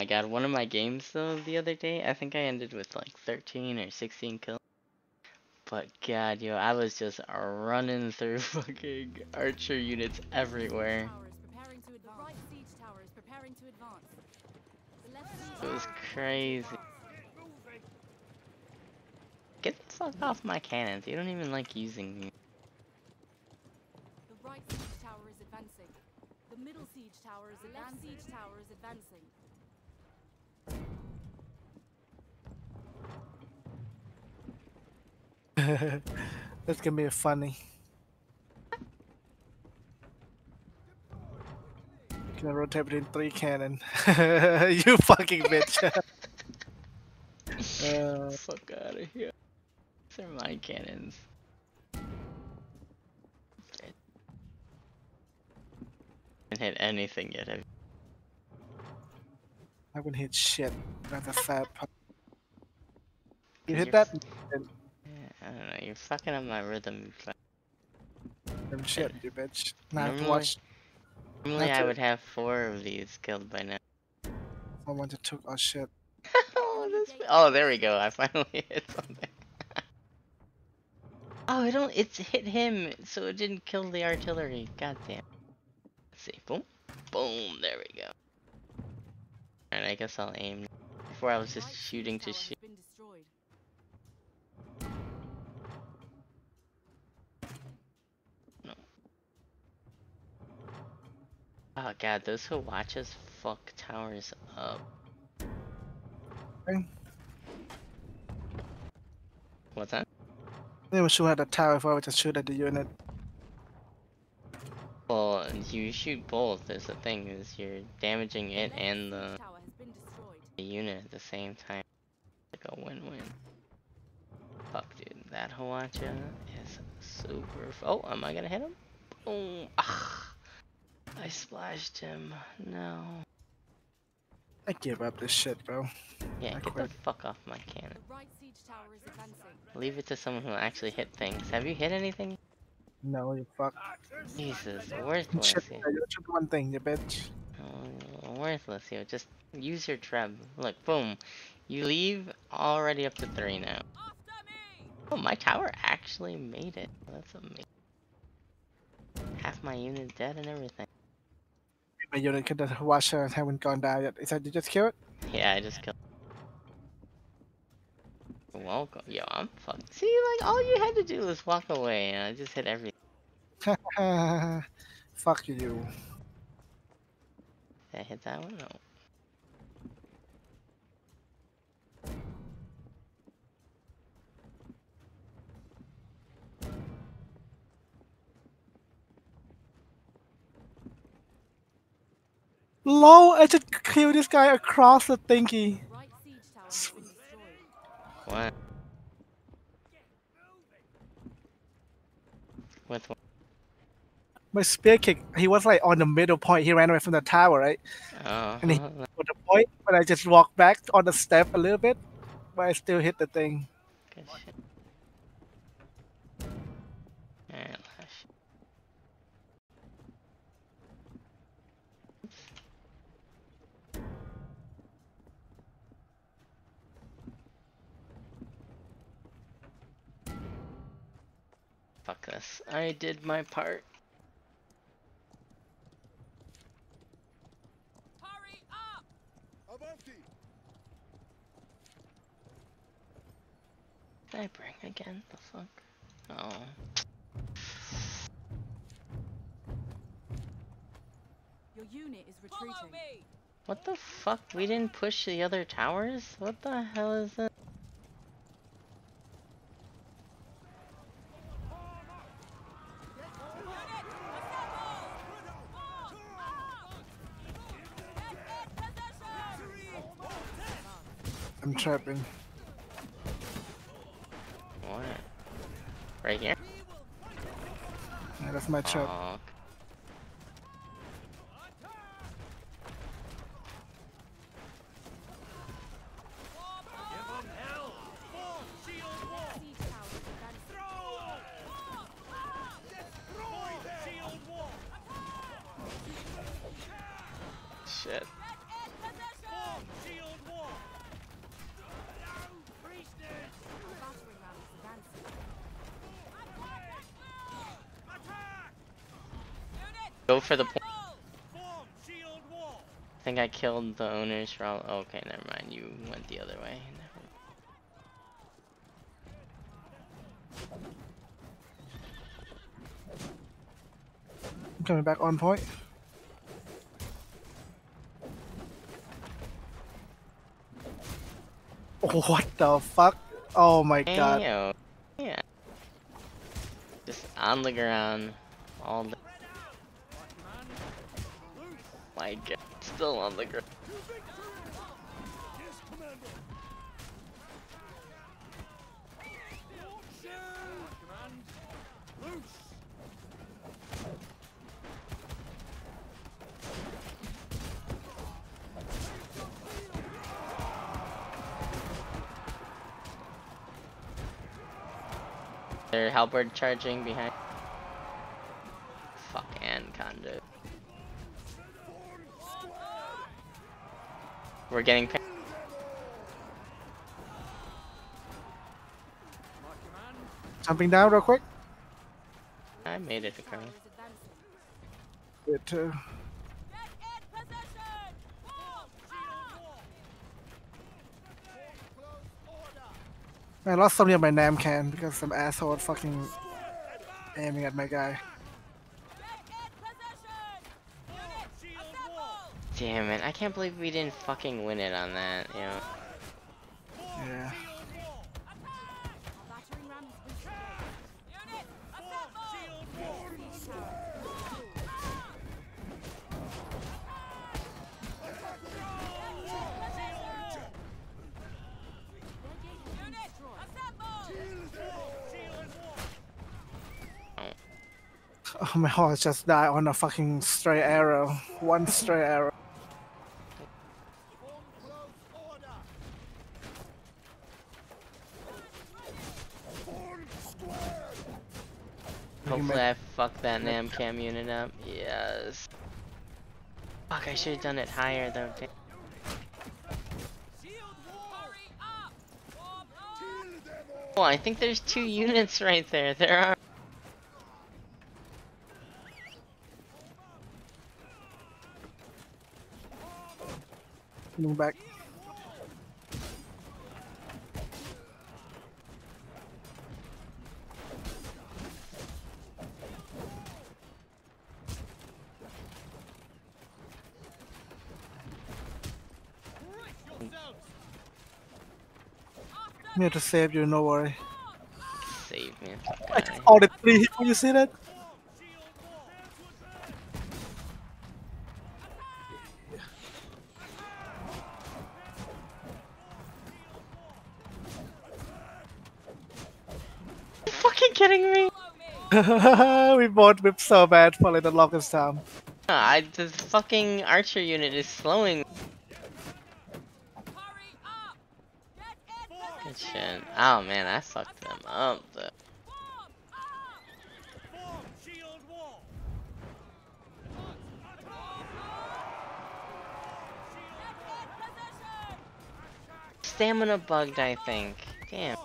my god, one of my games though the other day, I think I ended with like 13 or 16 kills. But god, yo, I was just running through fucking archer units everywhere. It was crazy. Get the fuck off my cannons. You don't even like using me. The right siege tower is advancing. The middle siege tower is advancing. siege tower is advancing. That's gonna be funny. Can I rotate between three cannon? you fucking bitch. uh, Fuck out of here. These are my cannons. Haven't hit anything yet. Have? I haven't hit shit. That's a fat part. You hit that? I don't know. You're fucking up my rhythm. Damn shit, you bitch. Now I to Normally- watch Normally I would have four of these killed by now. someone that took our shit. oh, this, oh, there we go. I finally hit something. oh, it don't. It's hit him, so it didn't kill the artillery. God damn. Let's see. Boom, boom. There we go. Alright, I guess I'll aim. Before I was just shooting to shoot. Oh god, those who watch us fuck towers up. Okay. What's that? They will shoot at the tower if I were to shoot at the unit. Well, you shoot both. Is the thing is you're damaging it and the tower has been destroyed. the unit at the same time. Like a win-win. Fuck, dude. That Hwacha is super. F oh, am I gonna hit him? Boom. Ah, I splashed him. No. I give up this shit, bro. Yeah, I get the quit. fuck off my cannon. The right siege tower is. Leave it to someone who actually hit things. Have you hit anything? No, you fuck. Jesus, worthless. Shit, you shoot one thing, you bitch. Oh, worthless, yo. Just use your treb. Look, boom. You leave already up to three now. Oh, my tower actually made it. That's amazing. Half my unit dead and everything. My unit could have watched her and haven't gone down yet. Is that you just kill it? Yeah, I just killed. Welcome. Yo, I'm fucked. See, like, all you had to do was walk away, and I just hit everything. Fuck you. Did I hit that one? No. LOL, I just killed this guy across the thingy. Right siege tower has been destroyed. What? With what? My spear kick, he was like on the middle point. He ran away from the tower, right? Oh, And he- uh-huh. For the point, but I just walked back on the step a little bit, but I still hit the thing. Fuck this. I did my part. Hurry up! Did I bring again? The fuck? Oh. Your unit is retreating. What the fuck? We didn't push the other towers? What the hell is that? I'm trapping. What? Right here? Yeah, that's my trap. Aw, Siege tower is advancing. shit. Battering ram is advancing. Go for the point. I think I killed the owners for all. Okay, never mind. You went the other way. I'm coming back on point. What the fuck? Oh my god. Ayo. Yeah. Just on the ground. All the. Still on the ground. They're halberd charging behind. Fuck and conduit. We're getting. pa- Jumping down real quick. I made it is advancing. Good too. I lost something of my Namkhan because some asshole fucking aiming at my guy. Damn it! I can't believe we didn't fucking win it on that. You know. Yeah. Oh, my horse just died on a fucking stray arrow. One stray arrow. Fucked that Namkhan unit up. Yes. Fuck, I should have done it higher though. damn. Oh, I think there's two units right there. There are. Coming back. Here to save you, no worry. Save me. I just all the three hit you see that? You fucking kidding me? we both whipped so bad for like the longest time. Uh, I the fucking archer unit is slowing. Good shit. Oh man, I fucked them up though. Stamina bugged, I think. Damn.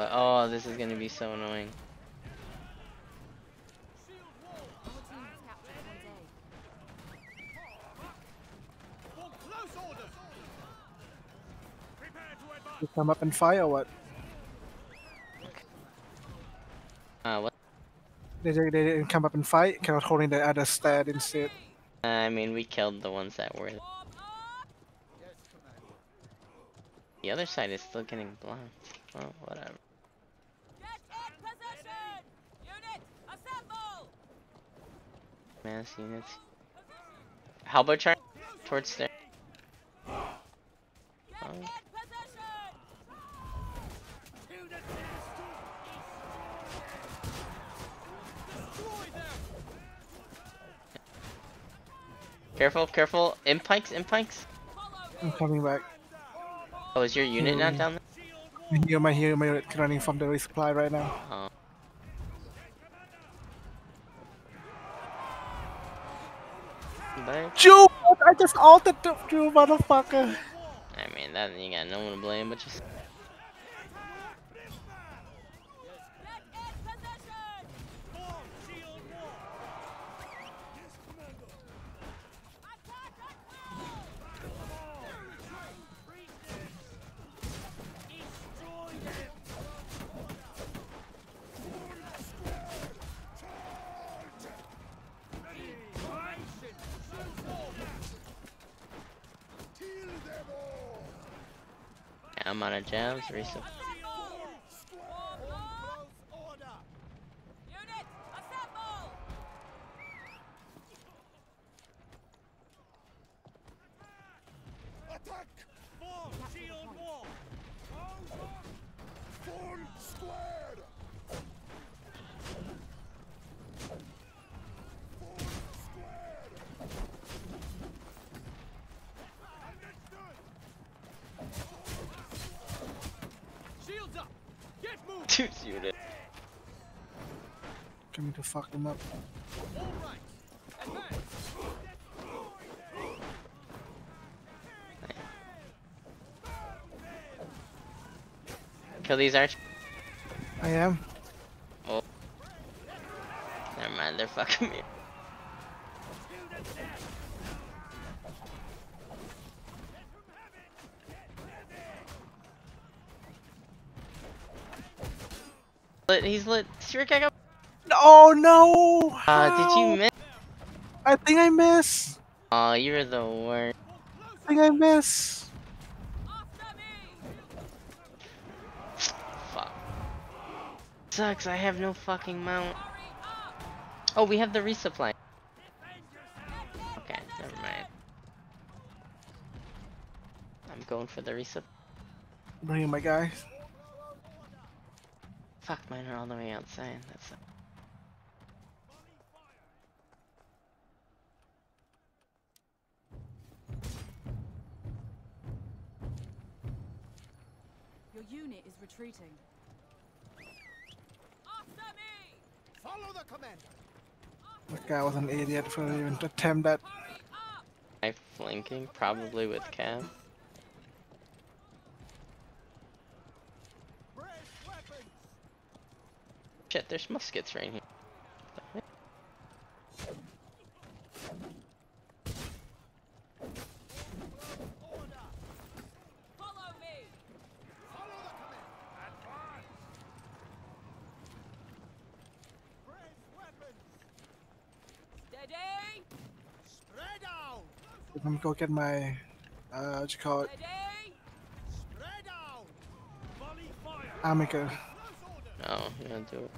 But oh, this is gonna be so annoying. Our team has captured point A. You come up and fire what? Uh, what? They, they, didn't come up and fight, kind of holding the other stat instead. I mean, we killed the ones that were. The other side is still getting blocked. Oh, whatever. mass units. How about charge towards there? Careful, careful. Impikes, impikes. I'm coming back. Oh, is your unit mm not hmm. down there? My hero, my unit running from the resupply right now. Oh. I just altered the Jew, motherfucker. I mean, that you got no one to blame but just. I'm on a jabs, Dude's unit. Coming to fuck them up. All right! Kill these arch. I am. Oh. Never mind, they're fucking me. Lit, he's lit. Strick, I got. Oh no! Uh, did you miss? I think I miss. Oh, you're the worst. I think I miss. Fuck. Sucks, I have no fucking mount. Oh, we have the resupply. Okay, never mind. I'm going for the resupply. Bringing my guys. Fuck, mine are all the way outside. That's. Your unit is retreating. Follow the commander! That guy was an idiot for even to attempt that. I flanking, probably with Cav. There's muskets right here. Follow the command! Advance! Brace weapons! Steady! Spread out! Let me go get my, uh, what you call it, Steady! Spread out! Volley fire! Amica. Yeah, do it.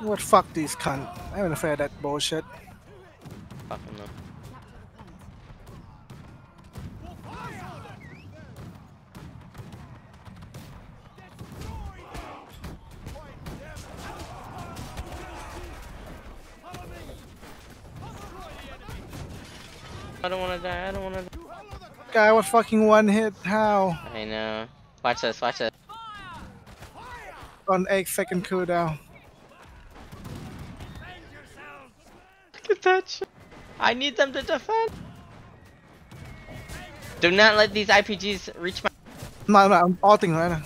What fuck these cunt. I'm afraid of that bullshit. Fucking them. Fire! Destroy them! Point them! Follow me! Destroy the enemy! I don't wanna die, I don't wanna die. Follow the command! Guy was fucking one hit. How? I know. Watch this, watch this. On 8 second cooldown. Defend yourselves! At that shit. I need them to defend. Do not let these IPGs reach my. No, no, I'm ulting right now.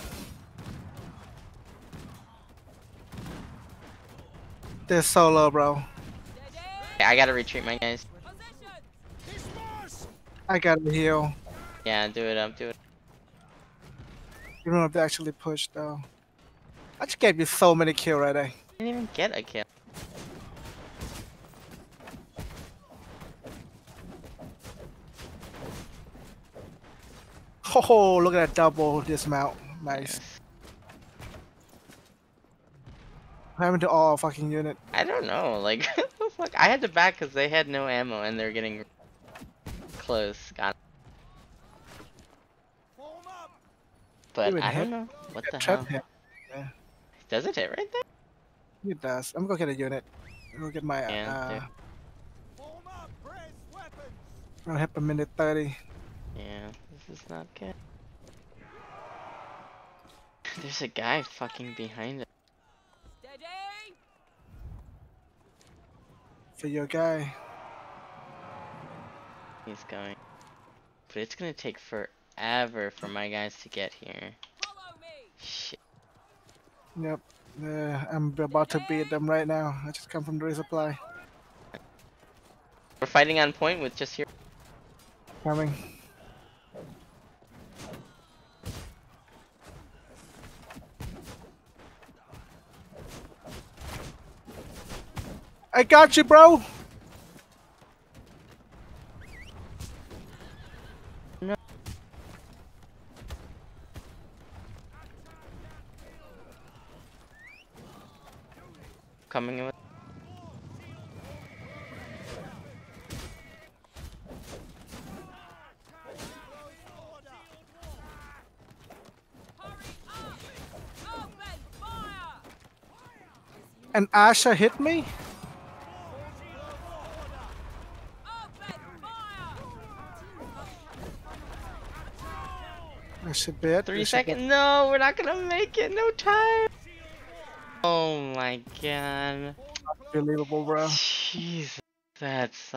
They're solo, bro. Steady! I gotta retreat, my guys. I gotta heal. Yeah, do it up, do it. You don't have to actually push though. I just gave you so many kills right there. I didn't even get a kill. Oh, look at that double dismount. Nice. What happened to all fucking unit? I don't know, like, the fuck? I had to back because they had no ammo and they're getting close. Got Form. But I hit- don't know. What the hell? him. Does it hit right there? It does. I'm gonna get a unit. I'm gonna get my. Yeah, uh, dude. Up. Press weapons. I'm gonna hit a minute 30. Yeah, is not good. There's a guy fucking behind it. Steady! For your guy. He's going. But it's gonna take forever for my guys to get here. Shit. Yep. Uh, I'm about to beat them right now. I just come from the resupply. We're fighting on point with just here. Coming. I got you, bro. Coming up! Open fire! And Asha hit me. I should bet. Three seconds. No, we're not gonna make it. No time. Oh my god. Unbelievable, bro. Jesus. That's.